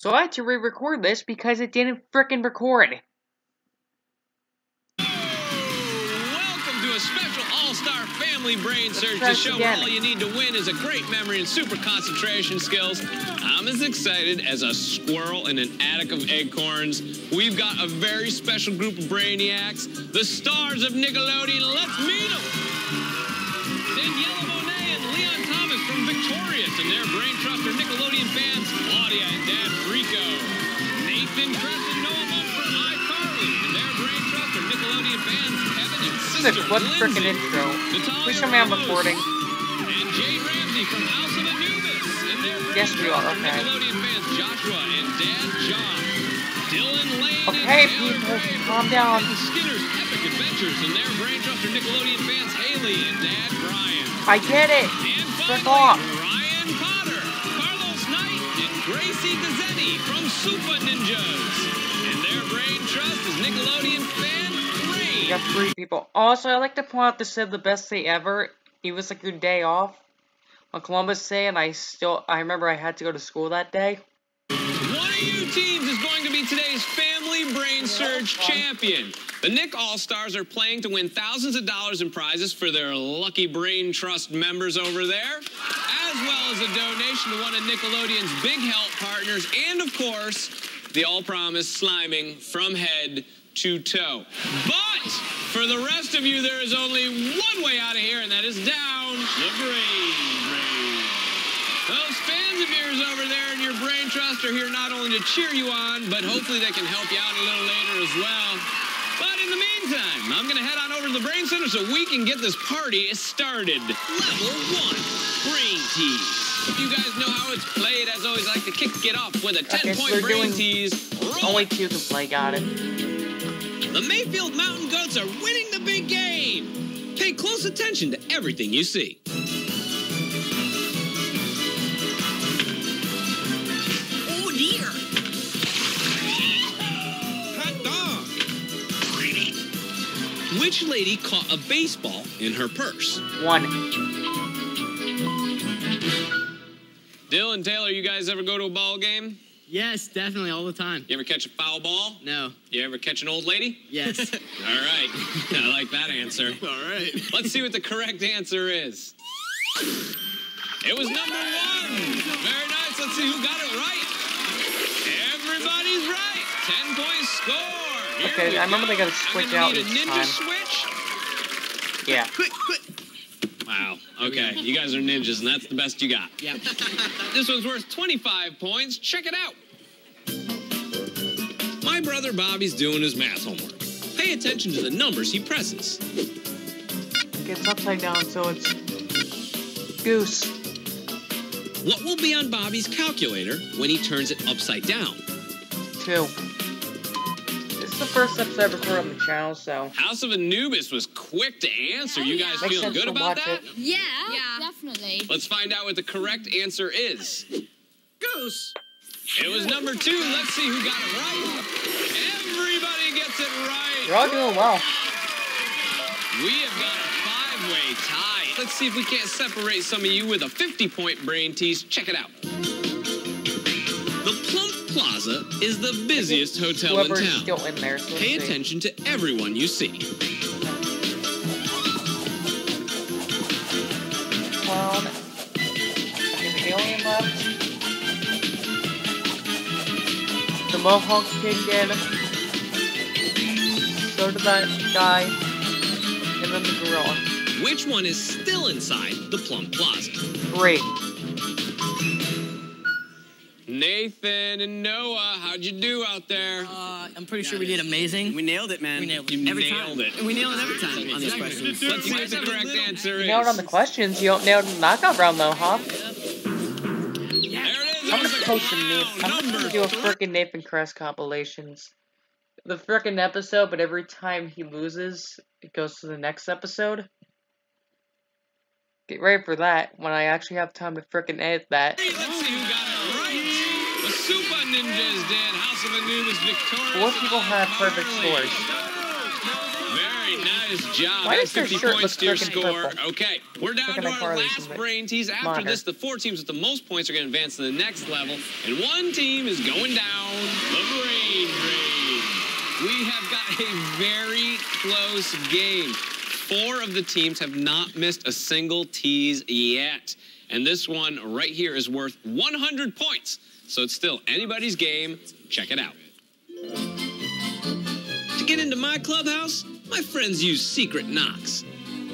So I had to re-record this because it didn't frickin' record. Welcome to a special all-star family brain Surge to show again. all you need to win is a great memory and super concentration skills. I'm as excited as a squirrel in an attic of acorns. We've got a very special group of brainiacs, the stars of Nickelodeon. Let's meet them. Victorious and their brain truster Nickelodeon fans Claudia and Dan Rico. Nathan Kress and Noah Munck from iCarly and their brain truster Nickelodeon fans Kevin and This is a frickin' Lindsay. intro. Please tell me I'm recording. And Jade Ramsey from House of Anubis and their brain Yes, we are, okay. Nickelodeon fans Joshua and Dad John. Dylan Lane Okay, and people, calm down. Captain Skinner's Epic Adventures and their brain truster Nickelodeon fans Haley and Dad Brian. I get it. Frick off. Ryan Potter, Carlos Knight, and Gracie Dzienny from Supah Ninjas. And their brain trust is Nickelodeon fan We Ray. got three people. Also, I'd like to point out this said the best day ever. It was like your day off on Columbus Day, and I still I remember I had to go to school that day. One of you teams is going to be today's Family Brain Surge champion. The Nick All Stars are playing to win thousands of dollars in prizes for their lucky Brain Trust members over there, as well as a donation to one of Nickelodeon's big help partners, and of course, the all promised sliming from head to toe. But for the rest of you, there is only one way out of here, and that is down the brain drain. Those fans of yours over there trust are here not only to cheer you on, but hopefully they can help you out a little later as well. But in the meantime, I'm going to head on over to the Brain Center so we can get this party started. Level one, Brain Tease. You guys know how it's played. As always, I like to kick it off with a 10 so Brain Tease. Only two can play. Got it. The Mayfield Mountain Goats are winning the big game. Pay close attention to everything you see. Which lady caught a baseball in her purse? One. Dylan Taylor, you guys ever go to a ball game? Yes, definitely all the time. You ever catch a foul ball? No. You ever catch an old lady? Yes. All right. I like that answer. all right. Let's see what the correct answer is. It was number one. Very nice. Let's see who got it right. Everybody's right. 10 points score. Here Okay, I remember go. they gotta switch out need each ninja time. switch. Yeah. Quick, quick. Wow. Okay. You guys are ninjas, and that's the best you got. Yeah. This one's worth 25 points. Check it out. My brother Bobby's doing his math homework. Pay attention to the numbers he presses. It's upside down, so it's goose. What will be on Bobby's calculator when he turns it upside down? Two. This is the first episode I ever recorded on the channel, so House of Anubis was quick to answer. You guys Makes feeling sense good to about watch that? it. Yeah, definitely. Let's find out what the correct answer is. Goose. It was number two. Let's see who got it right. Everybody gets it right. you're all doing well. We have got a five-way tie. Let's see if we can't separate some of you with a 50-point brain tease. Check it out. Plaza is the busiest hotel in town. still in there. So Pay attention to everyone you see. Clown. The alien left. The Mohawk kid did. So did that guy. And then the gorilla. Which one is still inside the Plump Plaza? Three. Nathan and Noah, how'd you do out there? Uh, I'm pretty sure we did amazing. We nailed it, man. We nailed You every nailed time. it. We nailed it every time on this question. Let's see what the correct answer is. You nailed on the questions. You don't nail the knockout round though, huh? There it is. I'm gonna post some. Nathan. I'm gonna do a three. frickin' Nathan Kress compilations. The frickin' episode, but every time he loses, it goes to the next episode. Get ready for that when I actually have time to frickin' edit that. Let's Supah Ninjas did. House of Anubis victorious. Four people have perfect scores. Very Very nice job. Why That's does their 50 shirt points to your score. purple? Okay, we're down Frickin' to our last in brain tease. After Monitor. this, the four teams with the most points are going to advance to the next level, and one team is going down the brain drain. We have got a very close game. Four of the teams have not missed a single tease yet. And this one right here is worth 100 points. So it's still anybody's game. Check it out. To get into my clubhouse, my friends use secret knocks.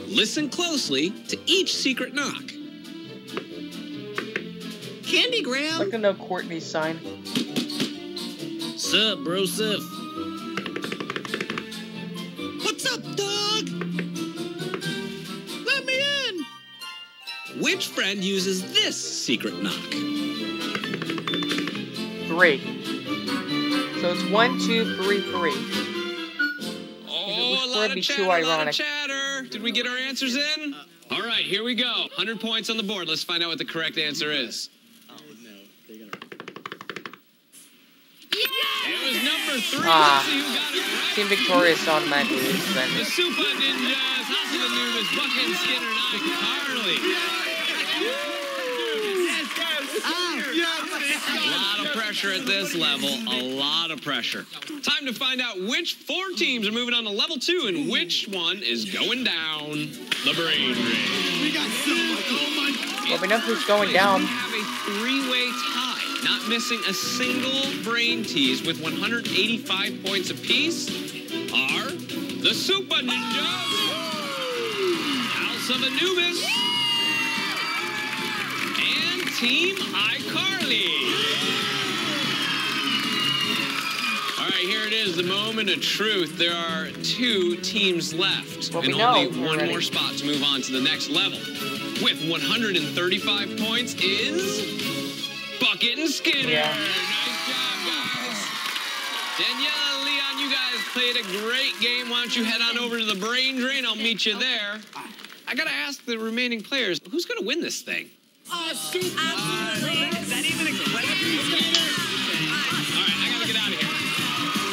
Listen closely to each secret knock. Candy Graham. like to know Courtney's sign. Sup, bro, sup. What's up, dog? Let me in. Which friend uses this secret knock? Three. So it's one, two, three, three. Oh, was a lot to be of too chatter, a lot of ironic. chatter. Did we get our answers in? All right, here we go. 100 points on the board. Let's find out what the correct answer is. It was number three. Ah. Let's see who got it right. Team Victorious automatically loses The then. Supah Ninjas, House of Anubis, Bucket Skinner, and iCarly. A lot of pressure at this level. A lot of pressure. Time to find out which four teams are moving on to level two and which one is going down the brain We got silver drain. Well, we know who's going down. We have a three-way tie, not missing a single brain tease with 185 points apiece. Are the Supah Ninjas, House of Anubis, Team iCarly. All right, here it is, the moment of truth. There are two teams left, Well, we and only one already. more spot to move on to the next level. With 135 points is Bucket and Skinner. Yeah. Nice job, guys. Daniela, Leon, you guys played a great game. Why don't you head on over to the brain drain? I'll meet you there. I gotta ask the remaining players, who's gonna win this thing? All right, I gotta get out of here.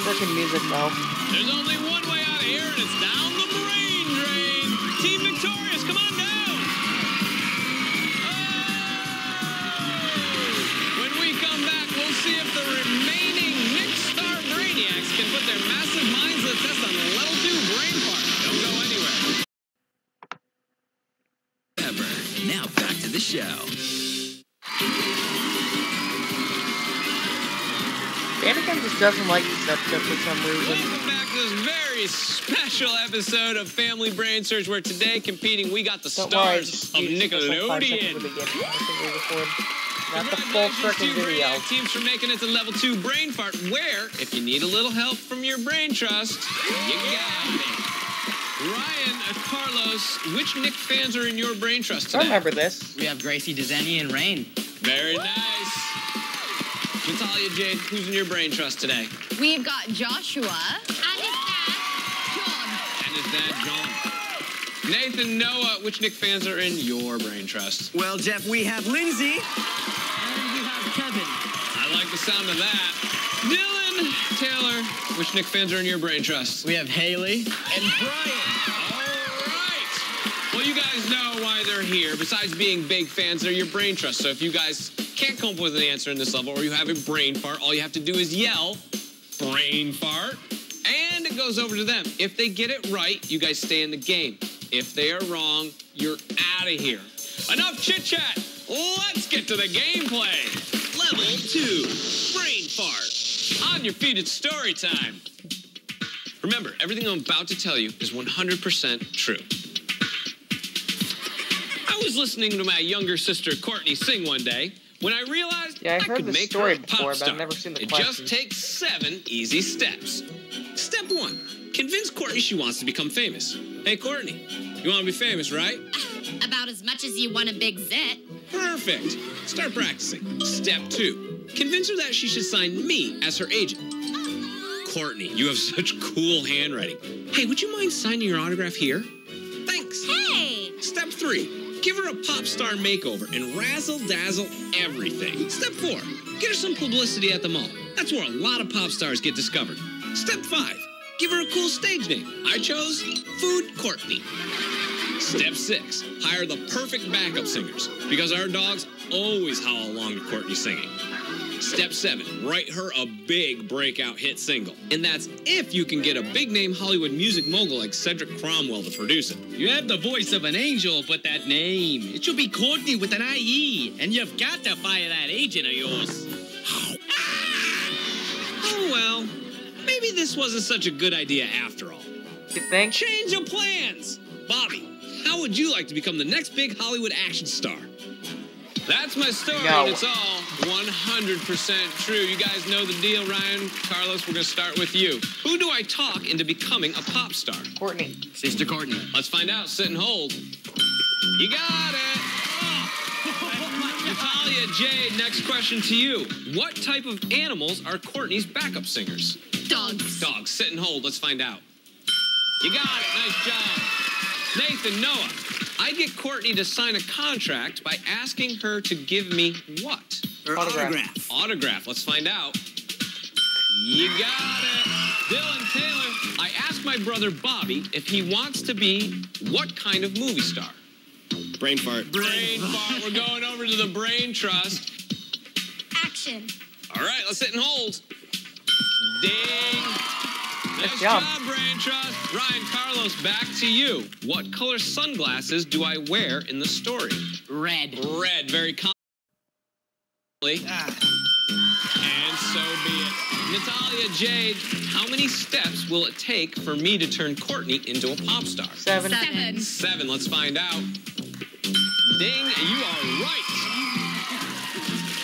Freaking music though. There's only one way out of here, and it's down the brain drain. Team Victorious, come on down. Oh! When we come back, we'll see if the remaining Nick Star Brainiacs can put their massive minds to the test on level two brain fart. Doesn't like this episode for some reason. Welcome back to this very special episode of Family Brain Surge, where today competing we got the Don't stars just of use just like five seconds Nickelodeon. at the beginning. I think we record. Not the full freaking video. Teams for making it to level two brain fart. Where, if you need a little help from your brain trust, you got it. Ryan, uh, Carlos, which Nick fans are in your brain trust I remember this. We have Gracie, Dzienny, and Rain. Very nice. Natalia, Jade, who's in your brain trust today? We've got Joshua. And his dad, John. And his dad, John. Nathan, Noah, which Nick fans are in your brain trust? Well, Jeff, we have Lindsay. And we have Kevin. I like the sound of that. Dylan, Taylor, which Nick fans are in your brain trust? We have Haley. And Brian. All right. Well, you guys know why they're here. Besides being big fans, they're your brain trust. So if you guys can't come up with an answer in this level or you have a brain fart, all you have to do is yell, brain fart, and it goes over to them. If they get it right, you guys stay in the game. If they are wrong, you're out of here. Enough chit chat. Let's get to the gameplay. Level two, brain fart. On your feet, it's story time. Remember, everything I'm about to tell you is 100% true. I was listening to my younger sister Courtney sing one day when I realized Yeah, I heard could this make story her a pop before, but I've star. never seen the It questions. just takes seven easy steps. Step one: convince Courtney she wants to become famous. Hey, Courtney, you want to be famous, right? Ah, about as much as you want a big zit. Perfect. Start practicing. Step two: convince her that she should sign me as her agent. Courtney, you have such cool handwriting. Hey, would you mind signing your autograph here? Thanks. Hey! Step three, give her a pop star makeover and razzle dazzle everything. Step four, get her some publicity at the mall. That's where a lot of pop stars get discovered. Step five, Give her a cool stage name. I chose Food Courtney. Step six, hire the perfect backup singers because our dogs always howl along to Courtney singing. Step seven, write her a big breakout hit single. And that's if you can get a big name Hollywood music mogul like Cedric Cromwell to produce it. You have the voice of an angel, but that name. It should be Courtney with an IE. And you've got to fire that agent of yours. Ah! Oh well, maybe this wasn't such a good idea after all. You think? Change of plans! Bobby, how would you like to become the next big Hollywood action star? That's my story, No. and it's all 100% true. You guys know the deal, Ryan. Carlos, we're going to start with you. Who do I talk into becoming a pop star? Courtney. Sister Courtney. Let's find out. Sit and hold. You got it. Natalia Jade, next question to you. What type of animals are Courtney's backup singers? Dogs. Dogs, sit and hold. Let's find out. You got it. Nice job. Nathan, Noah, I get Courtney to sign a contract by asking her to give me what? Or Autograph. autograph. Autograph. Let's find out. You got it. Dylan Taylor, I asked my brother Bobby if he wants to be what kind of movie star? Brain fart. Brain fart. We're going over to the Brain Trust. Action. All right, let's sit and hold. Ding. Nice job. job, Brain Trust. Ryan Carlos, back to you. What color sunglasses do I wear in the story? Red. Red, very commonly. Ah. And so be it. Natalia Jade, how many steps will it take for me to turn Courtney into a pop star? Seven. Seven. Seven, let's find out. Ding, you are right.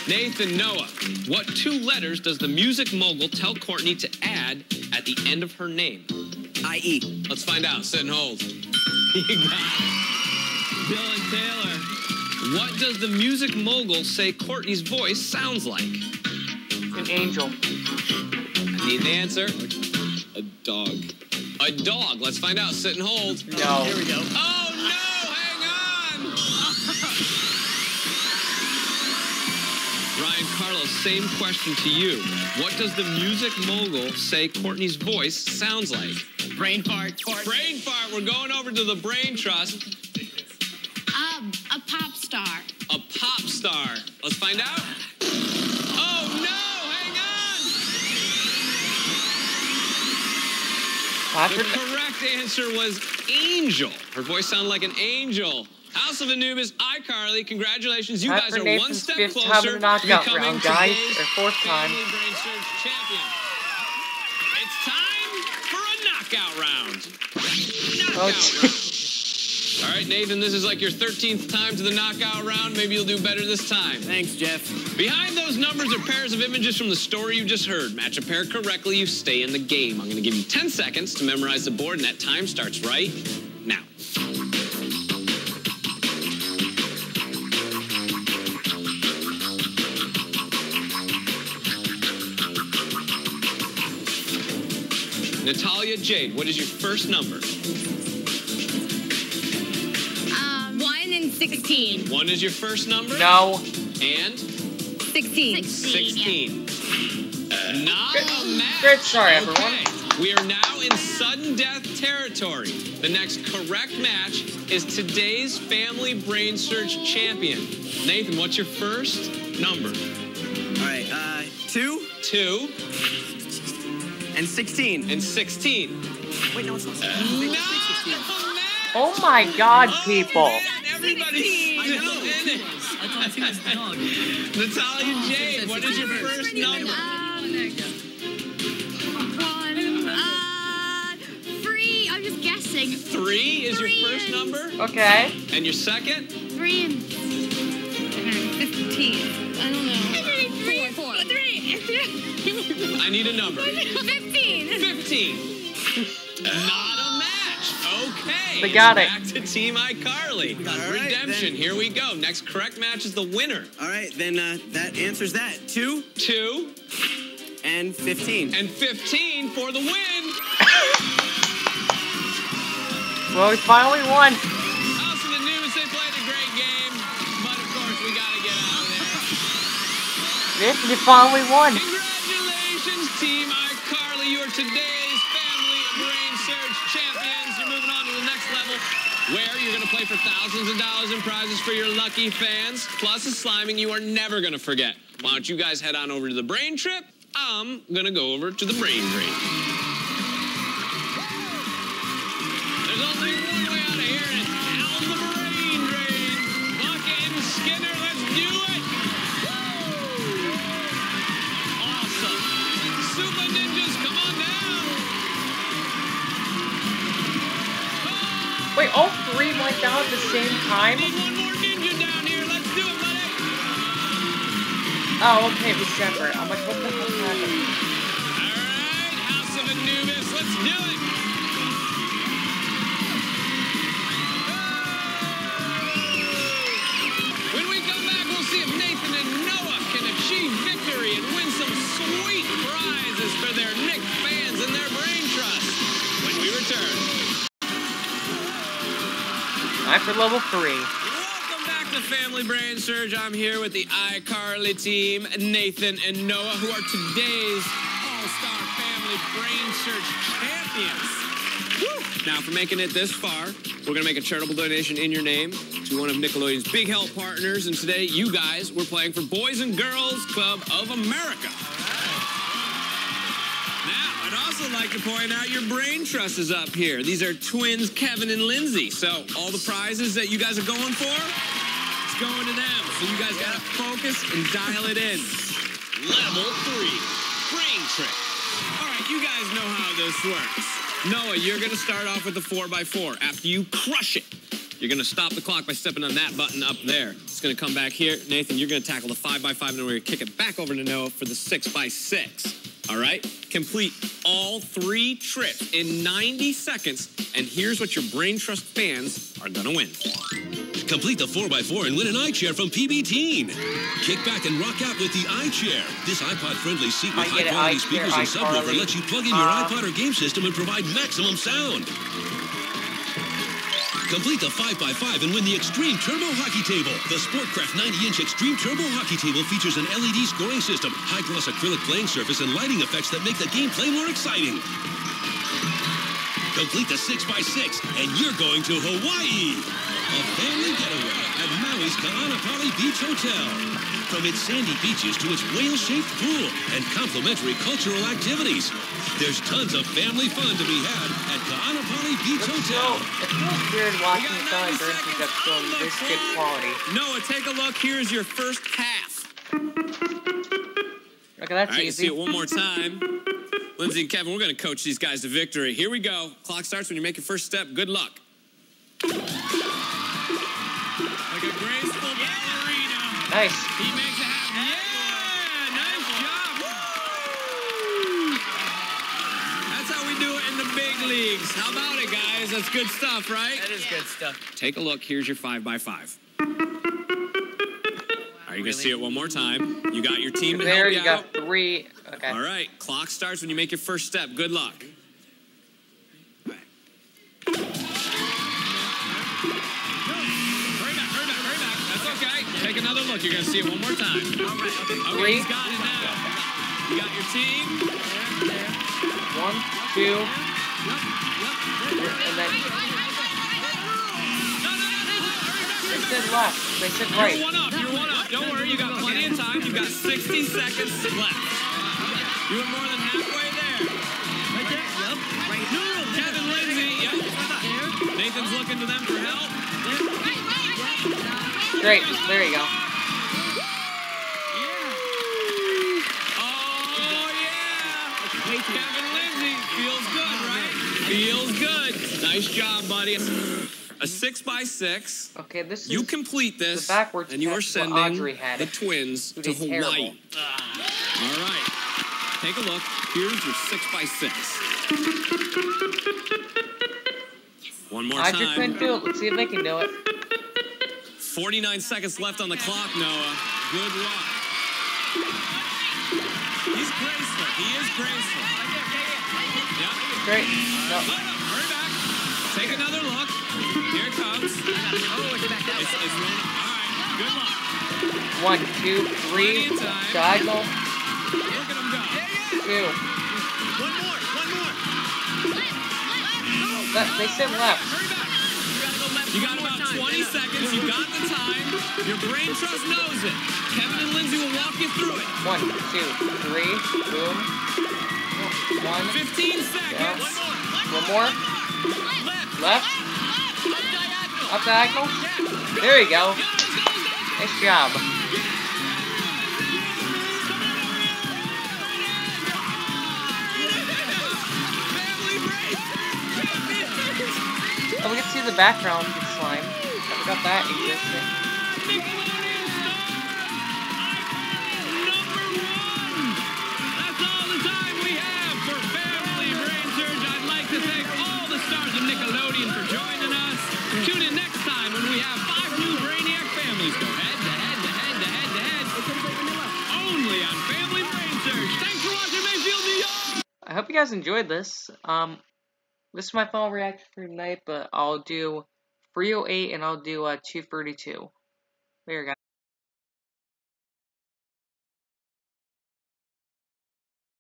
Nathan Noah, what two letters does the music mogul tell Courtney to add at the end of her name? I.E. Let's find out. Sit and hold. You got it. Dylan Taylor, what does the music mogul say Courtney's voice sounds like? An angel. I need the answer. A dog. A dog. Let's find out. Sit and hold. No. Here we go. Oh same question to you. What does the music mogul say Courtney's voice sounds like? Brain fart. Fart. Brain fart. We're going over to the Brain Trust. Um, a pop star. A pop star. Let's find out. Oh no! Hang on. The correct answer was angel. Her voice sounded like an angel. House of Anubis, iCarly, congratulations. You Time guys are one step fifth closer time in the knockout to becoming round, guys, today's or fourth time. Family Brain Surge champion. It's time for a knockout round. Knockout Oh, round. All right, Nathan, this is like your 13th time to the knockout round. Maybe you'll do better this time. Thanks, Jeff. Behind those numbers are pairs of images from the story you just heard. Match a pair correctly, you stay in the game. I'm going to give you 10 seconds to memorize the board, and that time starts right Natalia Jade, what is your first number? Um, one and sixteen. One is your first number? No. And? Sixteen. 16. Not a match. Good, sorry, everyone. We are now in sudden death territory. The next correct match is today's Family Brain Surge champion. Nathan, what's your first number? All right. Uh, two Two and 16. And 16. Wait, no, it's not 16. No! Oh my god, oh, people. Everybody's still in it. I. Natalia oh, Jade, what is your first number? Three is Three your first and... number. Okay. And your second? Three and 15. I need a number. Fifteen. 15. Not a match. Okay. We got it. Back to Team iCarly. All right, Redemption. then. Here we go. Next correct match is the winner. All right, then uh, that answers that. Two Two and 15. and 15 for the win. Well, we finally won. House of Anubis, they played a great game. But of course, we got to get out of there. Nick, you finally won. Team iCarly. You are today's Family Brain Surge champions. You're moving on to the next level where you're going to play for thousands of dollars in prizes for your lucky fans, plus a sliming you are never going to forget. Why don't you guys head on over to the Brain Trip? I'm going to go over to the Brain Drain. There's only Three went down at the same time? Oh, okay, it was separate. I'm like, what the hell happened? All right, House of Anubis, let's do it. When we come back, we'll see if Nathan and Noah can achieve victory and win some sweet prizes for their Nick fans and their brain trust. When we return. For level three. Welcome back to Family Brain Surge. I'm here with the iCarly team, Nathan and Noah, who are today's All-Star Family Brain Surge champions. Woo! Now, for making it this far, we're going to make a charitable donation in your name to one of Nickelodeon's big help partners. And today, you guys, we're playing for Boys and Girls Club of America. Like to point out your brain trust is up here. These are twins Kevin and Lindsay. So all the prizes that you guys are going for, it's going to them. So you guys gotta focus and dial it in. Level three, brain trick. All right, you guys know how this works. Noah, you're gonna start off with the four by four. After you crush it, you're gonna stop the clock by stepping on that button up there. It's gonna come back here. Nathan, you're gonna tackle the five by five, and then we're gonna kick it back over to Noah for the six by six. All right? Complete all three trips in 90 seconds, and here's what your Brain Trust fans are gonna win. Complete the 4x4 and win an iChair from PB Teen. Kick back and rock out with the iChair. This iPod-friendly seat with I get it, high-quality speakers and subwoofer lets you plug in your Uh, iPod or game system and provide maximum sound. Complete the 5x5 and win the Extreme Turbo Hockey Table. The Sportcraft 90-inch Extreme Turbo Hockey Table features an LED scoring system, high-gloss acrylic playing surface, and lighting effects that make the gameplay more exciting. Complete the 6x6, and you're going to Hawaii. A family getaway at Maui's Ka'anapali Beach Hotel. From its sandy beaches to its whale-shaped pool and complimentary cultural activities. There's tons of family fun to be had at Ka'anapali Beach It Hotel. it feels weird watching Brain Surge episode in this good quality. Noah, take a look. Here's your first half. Okay, that's All right, you see it one more time. Lindsay and Kevin, we're going to coach these guys to victory. Here we go. Clock starts when you make your first step. Good luck. Like a graceful ballerina. Nice. Big. How about it, guys? That's good stuff, right? That is good stuff. Take a look. Here's your five by five. Are you gonna see it one more time? You got your team to There help you you go. out. Three. Okay. All right, clock starts when you make your first step. Good luck. All right. Hurry back, hurry back. That's okay. Take another look. You're gonna see it one more time. All right, okay. Okay, he's got it now. You got your team. One, two, and then they said left. They said right. You're one up. You're one up. Don't worry. you've got plenty of time. You've got 60 seconds left. You were more than halfway there. Right there? Yep. Right. No, no, no. Kevin Lindsay. Yep. Nathan's looking to them for help. Great. There you go. Feels good. Nice job, buddy. A six by six. Okay, this is You complete this, backwards and you are sending the twins to Hawaii. terrible. All right. Take a look. Here's your six by six. One more Audrey time. couldn't do it. Let's see if they can do it. 49 seconds left on the clock, Noah. Good luck. He's graceful. He is graceful. Yeah. Great. Oh, No. no, hurry back. Take another look. Here it comes. Oh, it's back that It's, way. it's rolling. All right. Good luck. One, two, three. Plenty. Diagonal. Look at him go. Two. One more. One more. Le- they said left. You got about 20 seconds. You got the time. Your brain trust knows it. Kevin and Lindsay will walk you through it. One, two, three, boom. One, 15 seconds. Yeah. one more. Left. Up diagonal. There you go. Nice job. Oh, we can see the background of the slime. I forgot that existed. Nickelodeon for joining us. Tune in next time when we have five new Brainiac families go head to head to head to head to head. Only on Family Brain Surge. Thanks for watching Mayfield, New York. I hope you guys enjoyed this. Um, this is my final reaction for tonight, but I'll do 308 and I'll do uh, 232. Later, guys.